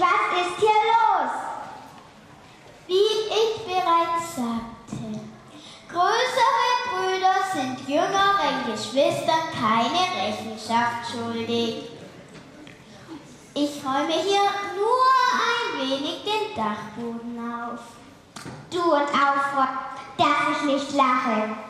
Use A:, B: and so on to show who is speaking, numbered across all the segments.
A: was ist hier los?
B: Wie ich bereits sagte, größere Brüder sind jüngeren Geschwistern keine Rechenschaft schuldig. Ich räume hier nur ein wenig den Dachboden auf.
A: Du und Aufräumen, darf ich nicht lachen.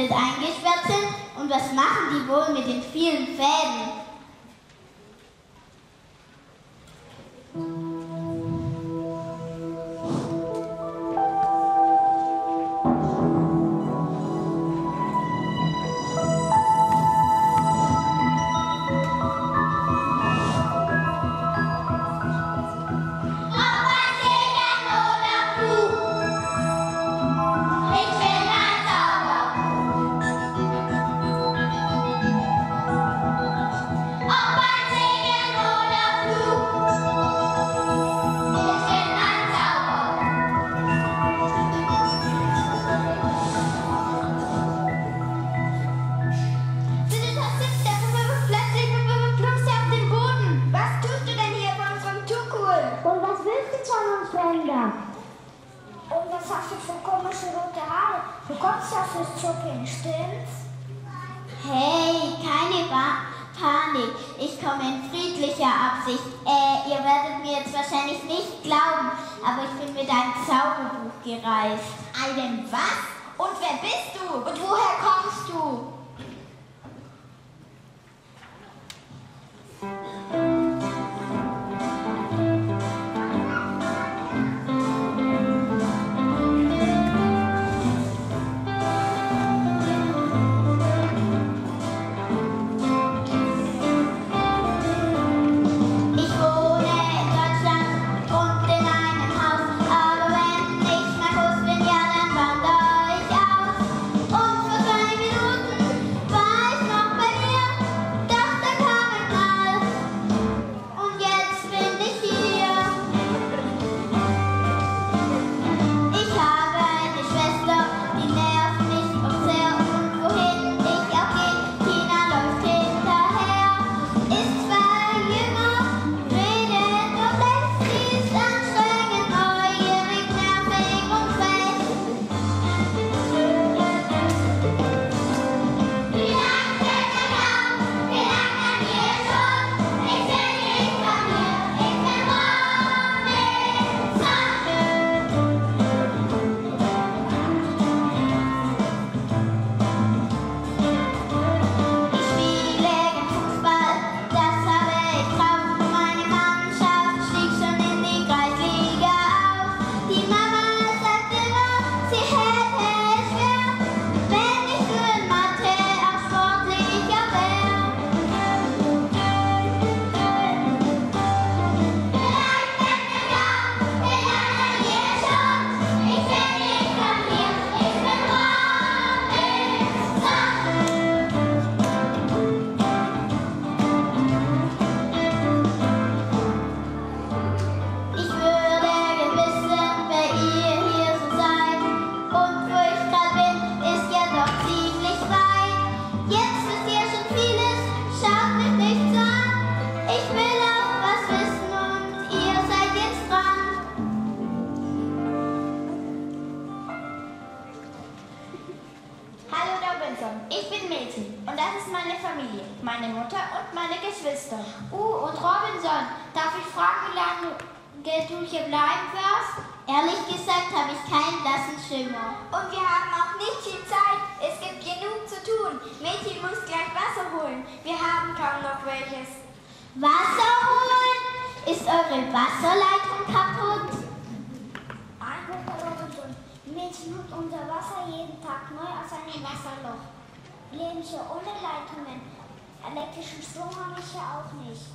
B: Bild eingesperrt sind und was machen die wohl mit den vielen Fäden?
C: Kitty. Und das ist meine Familie, meine Mutter und meine Geschwister. Uh, und Robinson, darf ich fragen, wie lange du hier bleiben wirst?
B: Ehrlich gesagt habe ich keinen blassen Schimmer.
A: Und wir haben auch
D: nicht viel
A: Zeit.
D: Es
A: gibt genug zu
D: tun. Mädchen
A: muss
D: gleich Wasser holen. Wir haben kaum noch welches.
B: Wasser holen? Ist eure Wasserleitung kaputt?
A: Anrufe Robinson. Mädchen holt unser Wasser jeden Tag neu aus einem Wasserloch. Lebensjahr ohne Leitungen. Elektrischen Strom habe ich hier auch nicht.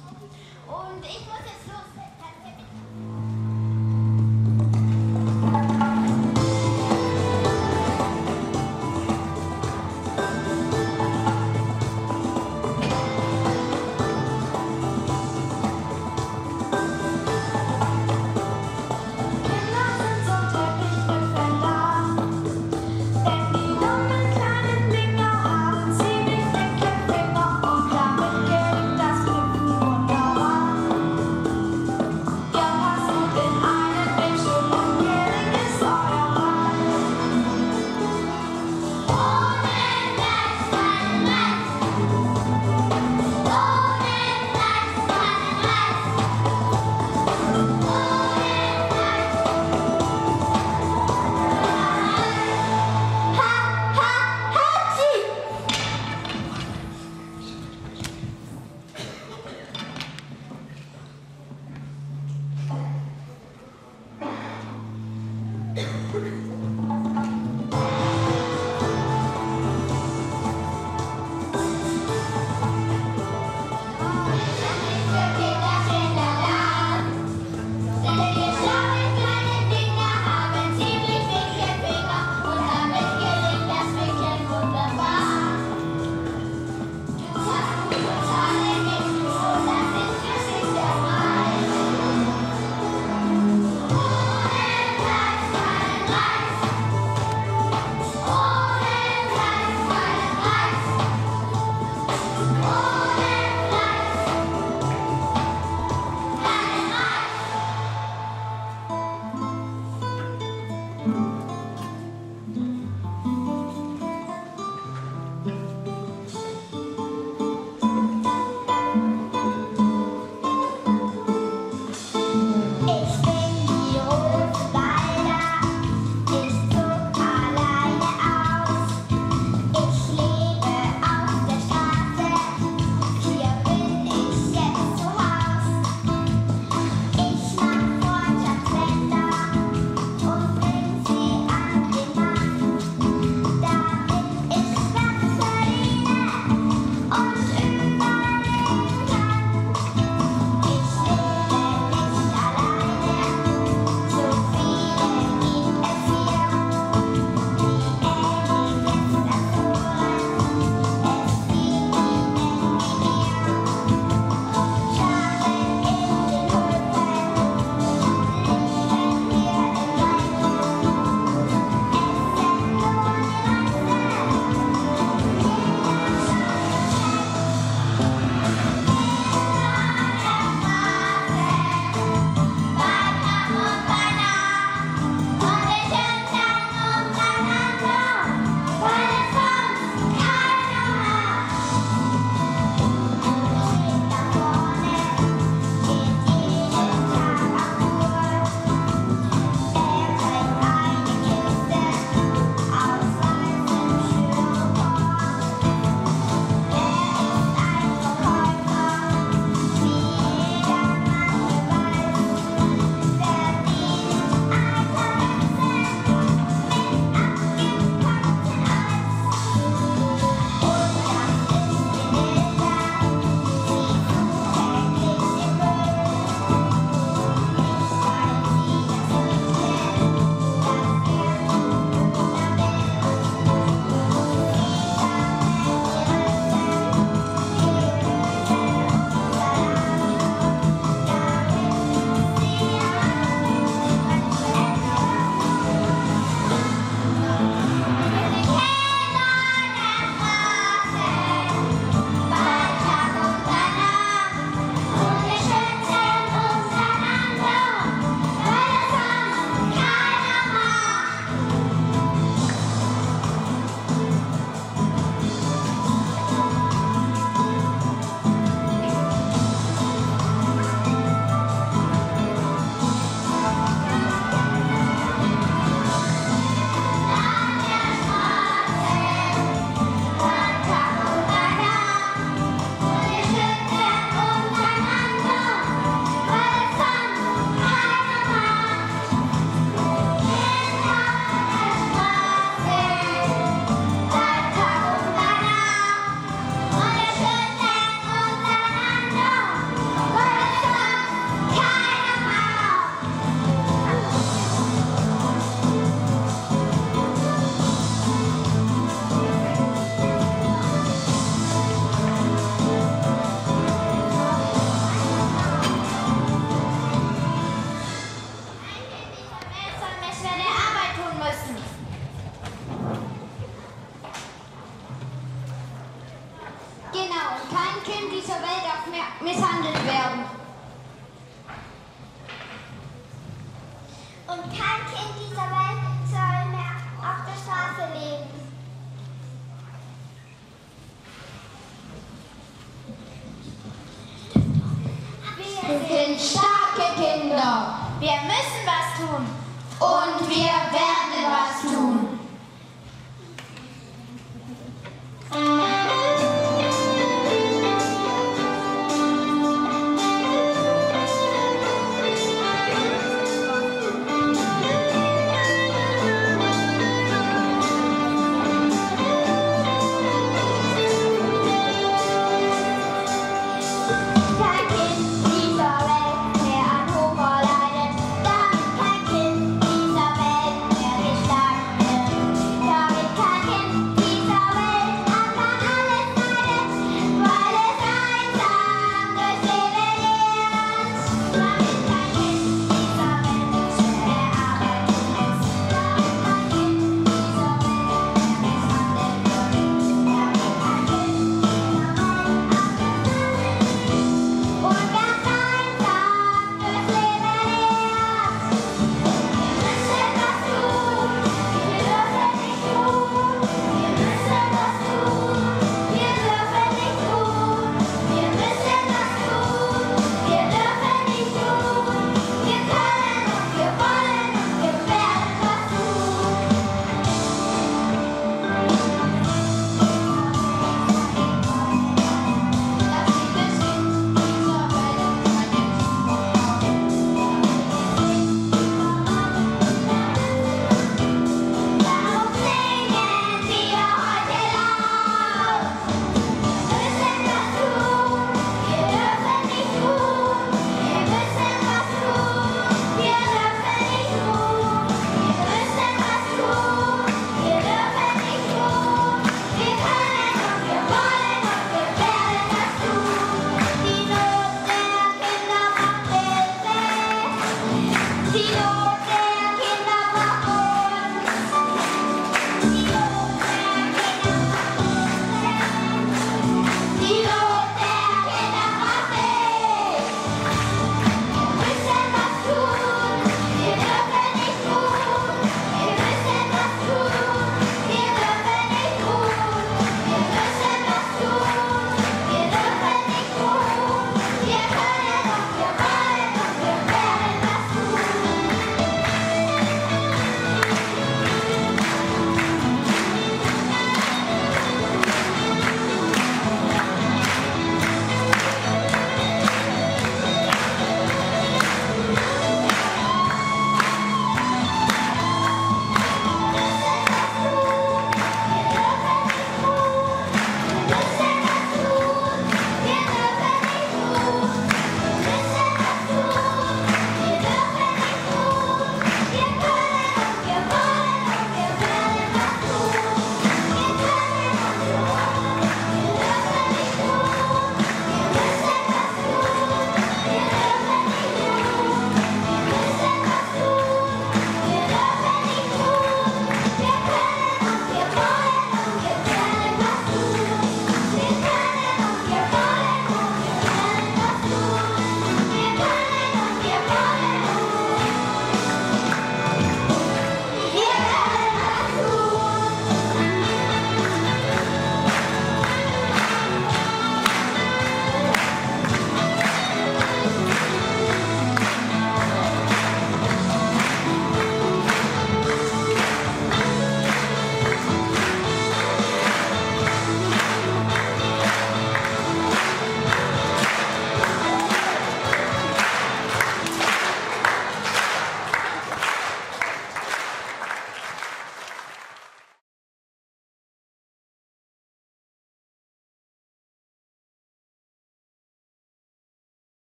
B: Und ich muss jetzt los.
C: Wir müssen was tun. Und wir werden